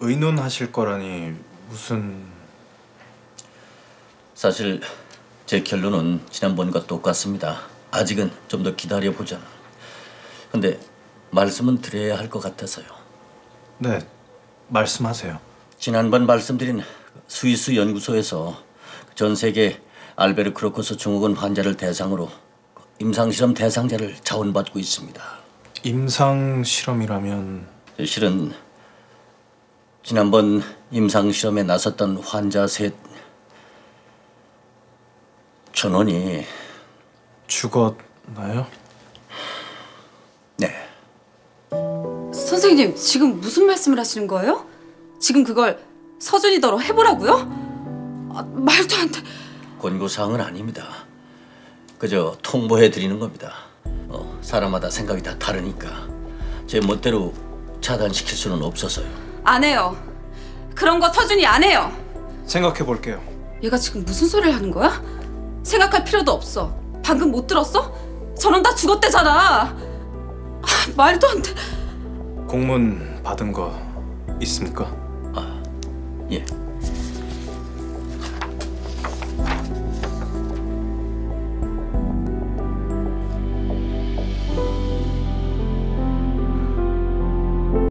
의논하실 거라니 무슨 사실 제 결론은 지난번과 똑같습니다. 아직은 좀 더 기다려 보자. 근데 말씀은 드려야 할 것 같아서요. 네 말씀하세요. 지난번 말씀드린 스위스 연구소에서 전 세계 알베르 크로코스 증후군 환자를 대상으로 임상실험 대상자를 자원받고 있습니다. 임상 실험이라면 실은 지난번 임상실험에 나섰던 환자 셋 전원이 죽었나요? 네 선생님 지금 무슨 말씀을 하시는 거예요? 지금 그걸 서준이더러 해보라고요? 아, 말도 안 돼. 권고사항은 아닙니다. 그저 통보해 드리는 겁니다. 어, 사람마다 생각이 다 다르니까 제 멋대로 차단시킬 수는 없어서요. 안 해요. 그런 거 서준이 안 해요. 생각해 볼게요. 얘가 지금 무슨 소리를 하는 거야? 생각할 필요도 없어. 방금 못 들었어? 저런 다 죽었대잖아. 아, 말도 안 돼. 공문 받은 거 있습니까? 예.